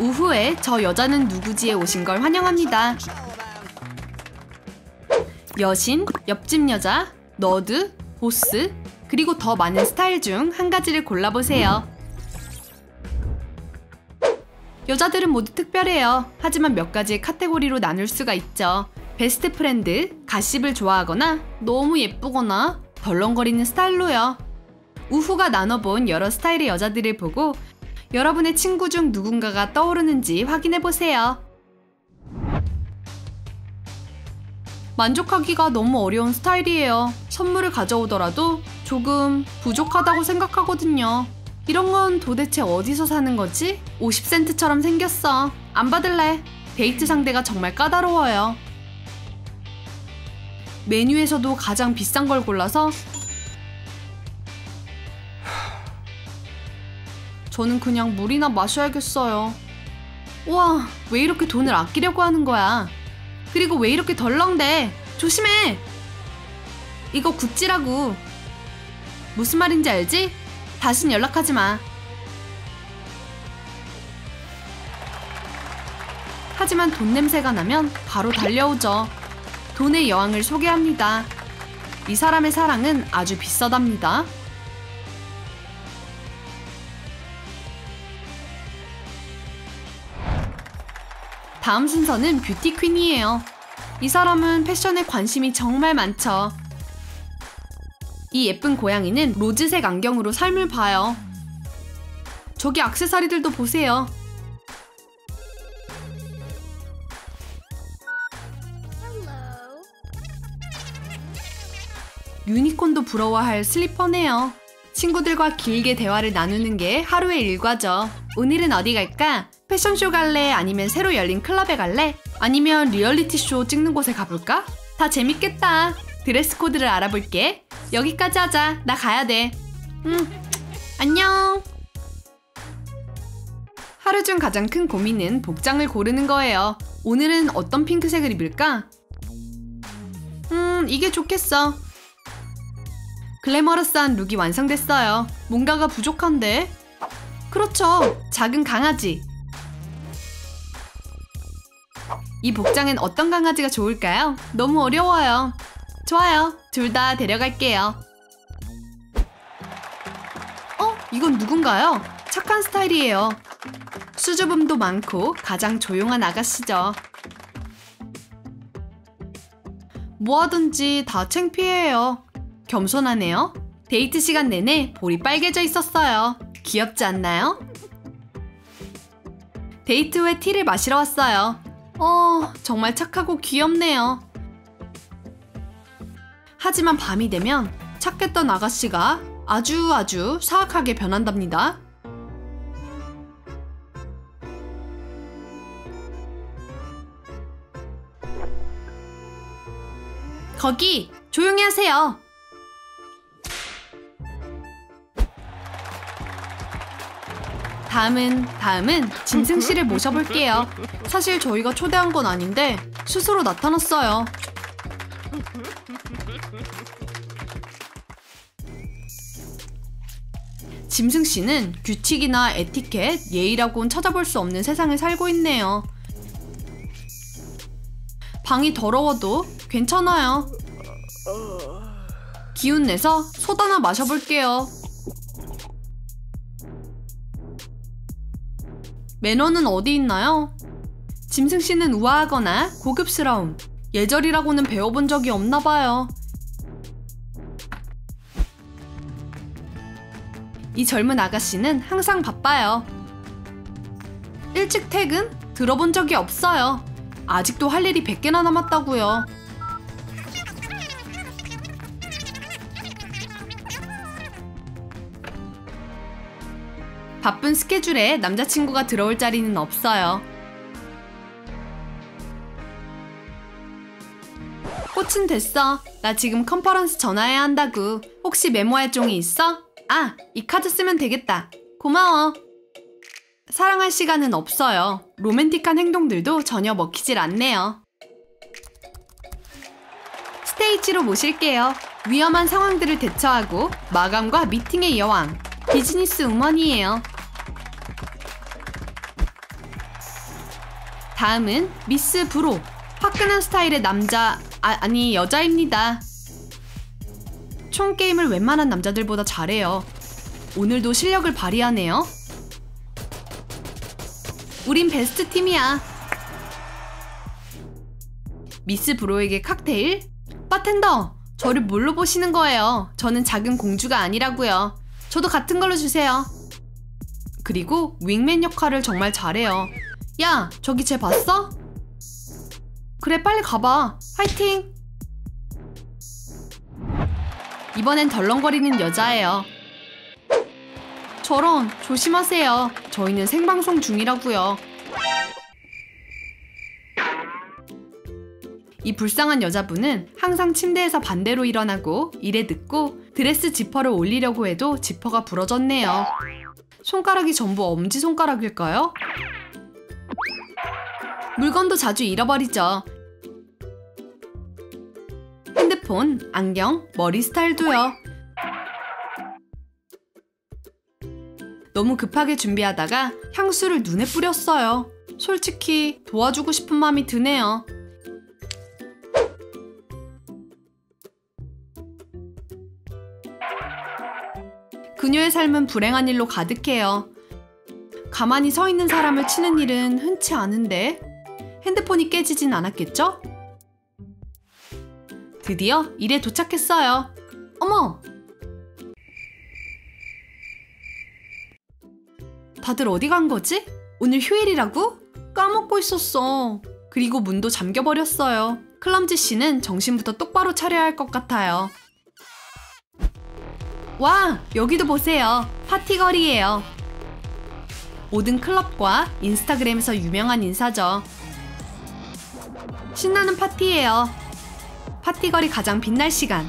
우후에 저 여자는 누구지에 오신 걸 환영합니다. 여신, 옆집 여자, nerd, 보스, 그리고 더 많은 스타일 중 한 가지를 골라보세요. 여자들은 모두 특별해요. 하지만 몇 가지의 카테고리로 나눌 수가 있죠. best friend, 가십을 좋아하거나 너무 예쁘거나 덜렁거리는 스타일로요. 우후가 나눠본 여러 스타일의 여자들을 보고 여러분의 친구 중 누군가가 떠오르는지 확인해 보세요. 만족하기가 너무 어려운 스타일이에요. 선물을 가져오더라도 조금 부족하다고 생각하거든요. 이런 건 도대체 어디서 사는 거지? 50센트처럼 생겼어. 안 받을래. 데이트 상대가 정말 까다로워요. 메뉴에서도 가장 비싼 걸 골라서 저는 그냥 물이나 마셔야겠어요. 우와, 왜 이렇게 돈을 아끼려고 하는 거야? 그리고 왜 이렇게 덜렁대? 조심해! 이거 구찌라고. 무슨 말인지 알지? 다신 연락하지 마. 하지만 돈 냄새가 나면 바로 달려오죠. 돈의 여왕을 소개합니다. 이 사람의 사랑은 아주 비싸답니다. 다음 순서는 뷰티 퀸이에요. 이 사람은 패션에 관심이 정말 많죠. 이 예쁜 고양이는 로즈색 안경으로 삶을 봐요. 저기 악세사리들도 보세요. 유니콘도 부러워할 슬리퍼네요. 친구들과 길게 대화를 나누는 게 하루의 일과죠. 오늘은 어디 갈까? 패션쇼 갈래? 아니면 새로 열린 클럽에 갈래? 아니면 리얼리티쇼 찍는 곳에 가볼까? 다 재밌겠다. 드레스 코드를 알아볼게. 여기까지 하자. 나 가야 돼. 응. 안녕. 하루 중 가장 큰 고민은 복장을 고르는 거예요. 오늘은 어떤 핑크색을 입을까? 음, 이게 좋겠어. 글래머러스한 룩이 완성됐어요. 뭔가가 부족한데? 그렇죠. 작은 강아지. 이 복장엔 어떤 강아지가 좋을까요? 너무 어려워요. 좋아요. 둘 다 데려갈게요. 어? 이건 누군가요? 착한 스타일이에요. 수줍음도 많고 가장 조용한 아가씨죠. 뭐 하든지 다 창피해요. 겸손하네요. 데이트 시간 내내 볼이 빨개져 있었어요. 귀엽지 않나요? 데이트 후에 티를 마시러 왔어요. 어, 정말 착하고 귀엽네요. 하지만 밤이 되면 착했던 아가씨가 아주 아주 사악하게 변한답니다. 거기 조용히 하세요. 다음은 다음은 짐승 씨를 모셔볼게요. 사실 저희가 초대한 건 아닌데 스스로 나타났어요. 짐승 씨는 규칙이나 에티켓, 예의라고는 찾아볼 수 없는 세상을 살고 있네요. 방이 더러워도 괜찮아요. 기운 내서 소다나 마셔볼게요. 매너는 어디 있나요? 짐승 씨는 우아하거나 고급스러움, 예절이라고는 배워본 적이 없나 봐요. 이 젊은 아가씨는 항상 바빠요. 일찍 퇴근? 들어본 적이 없어요. 아직도 할 일이 100개나 남았다고요. 바쁜 스케줄에 남자친구가 들어올 자리는 없어요. 꽃은 됐어. 나 지금 컨퍼런스 전화해야 한다고. 혹시 메모할 종이 있어? 아, 이 카드 쓰면 되겠다. 고마워. 사랑할 시간은 없어요. 로맨틱한 행동들도 전혀 먹히질 않네요. 스테이지로 모실게요. 위험한 상황들을 대처하고 마감과 미팅의 여왕. 비즈니스 우먼이에요. 다음은 미스 브로. 화끈한 스타일의 남자, 아, 아니 여자입니다. 총 게임을 웬만한 남자들보다 잘해요. 오늘도 실력을 발휘하네요. 우린 베스트 팀이야. 미스 브로에게 칵테일? 바텐더, 저를 뭘로 보시는 거예요? 저는 작은 공주가 아니라고요. 저도 같은 걸로 주세요. 그리고 윙맨 역할을 정말 잘해요. 야, 저기 쟤 봤어? 그래, 빨리 가봐. 화이팅! 이번엔 덜렁거리는 여자예요. 저런, 조심하세요. 저희는 생방송 중이라고요. 이 불쌍한 여자분은 항상 침대에서 반대로 일어나고 일에 늦고 드레스 지퍼를 올리려고 해도 지퍼가 부러졌네요. 손가락이 전부 엄지손가락일까요? 물건도 자주 잃어버리죠. 핸드폰, 안경, 머리 스타일도요. 너무 급하게 준비하다가 향수를 눈에 뿌렸어요. 솔직히 도와주고 싶은 마음이 드네요. 그녀의 삶은 불행한 일로 가득해요. 가만히 서 있는 사람을 치는 일은 흔치 않은데 핸드폰이 깨지진 않았겠죠? 드디어 일에 도착했어요. 어머! 다들 어디 간 거지? 오늘 휴일이라고? 까먹고 있었어. 그리고 문도 잠겨버렸어요. 클럼지 씨는 정신부터 똑바로 차려야 할 것 같아요. 와, 여기도 보세요. 파티거리예요. 모든 클럽과 인스타그램에서 유명한 인사죠. 신나는 파티예요. 파티거리 가장 빛날 시간.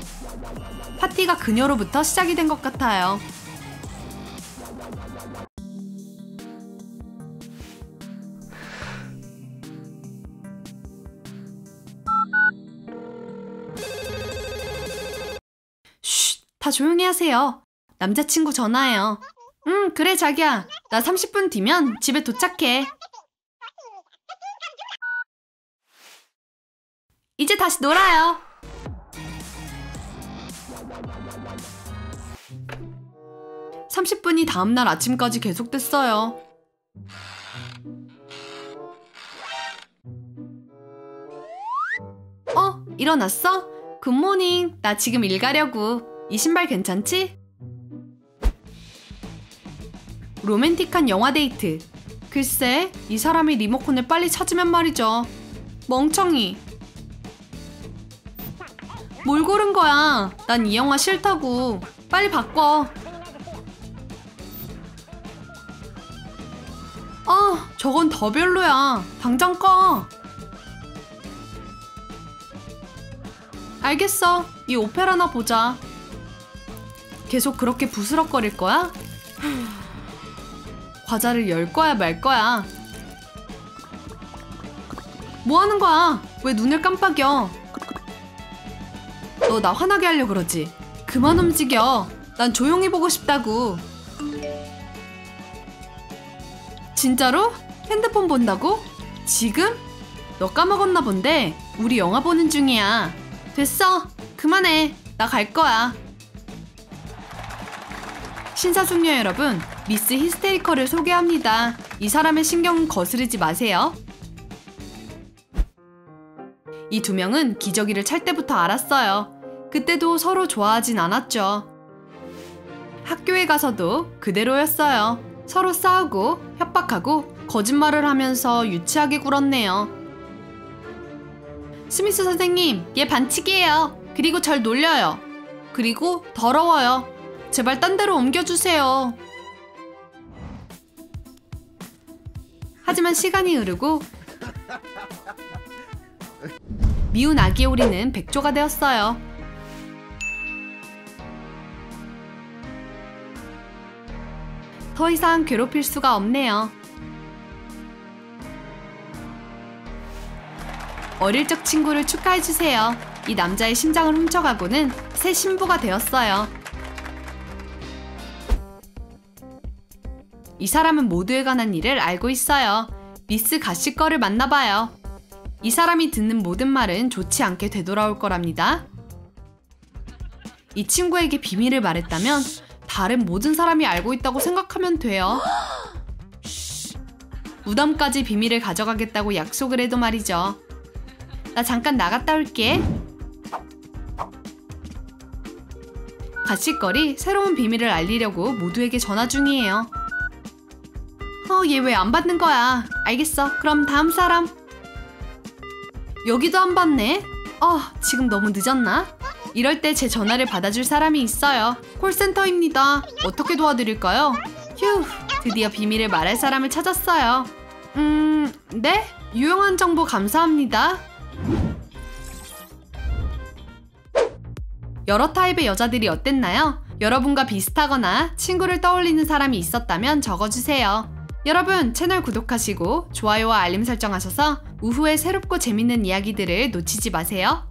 파티가 그녀로부터 시작이 된 것 같아요. 쉿, 다 조용히 하세요. 남자친구 전화해요. 응, 그래, 자기야. 나 30분 뒤면 집에 도착해. 이제 다시 놀아요. (30분이) 다음날 아침까지 계속됐어요. 어, 일어났어? Good morning. 나 지금 일 가려고. 이 신발 괜찮지? 로맨틱한 영화 데이트. 글쎄, 이 사람이 리모컨을 빨리 찾으면 말이죠. 멍청이. 뭘 고른 거야? 난 이 영화 싫다고. 빨리 바꿔. 아, 저건 더 별로야. 당장 꺼. 알겠어. 이 오페라나 보자. 계속 그렇게 부스럭거릴 거야? 과자를 열 거야 말 거야? 뭐 하는 거야? 왜 눈을 깜빡여? 너 나 화나게 하려 그러지? 그만 움직여. 난 조용히 보고 싶다고. 진짜로? 핸드폰 본다고? 지금? 너 까먹었나 본데 우리 영화 보는 중이야. 됐어. 그만해. 나 갈 거야. 신사숙녀 여러분, 미스 히스테리컬을 소개합니다. 이 사람의 신경 거스르지 마세요. 이 두 명은 기저귀를 찰 때부터 알았어요. 그때도 서로 좋아하진 않았죠. 학교에 가서도 그대로였어요. 서로 싸우고 협박하고 거짓말을 하면서 유치하게 굴었네요. 스미스 선생님, 얘 반칙이에요. 그리고 절 놀려요. 그리고 더러워요. 제발 딴 데로 옮겨주세요. 하지만 시간이 흐르고 미운 아기 오리는 백조가 되었어요. 더 이상 괴롭힐 수가 없네요. 어릴 적 친구를 축하해주세요. 이 남자의 심장을 훔쳐가고는 새 신부가 되었어요. 이 사람은 모두에 관한 일을 알고 있어요. 미스 가시 거를 만나봐요. 이 사람이 듣는 모든 말은 좋지 않게 되돌아올 거랍니다. 이 친구에게 비밀을 말했다면 다른 모든 사람이 알고 있다고 생각하면 돼요. 무덤까지 비밀을 가져가겠다고 약속을 해도 말이죠. 나 잠깐 나갔다 올게. 가시거리 새로운 비밀을 알리려고 모두에게 전화 중이에요. 어, 얘 왜 안 받는 거야? 알겠어. 그럼 다음 사람. 여기도 안 받네. 어, 지금 너무 늦었나? 이럴 때 제 전화를 받아줄 사람이 있어요. 콜센터입니다. 어떻게 도와드릴까요? 휴, 드디어 비밀을 말할 사람을 찾았어요. 음, 네? 유용한 정보 감사합니다. 여러 타입의 여자들이 어땠나요? 여러분과 비슷하거나 친구를 떠올리는 사람이 있었다면 적어주세요. 여러분 채널 구독하시고 좋아요와 알림 설정하셔서 우후에 새롭고 재밌는 이야기들을 놓치지 마세요.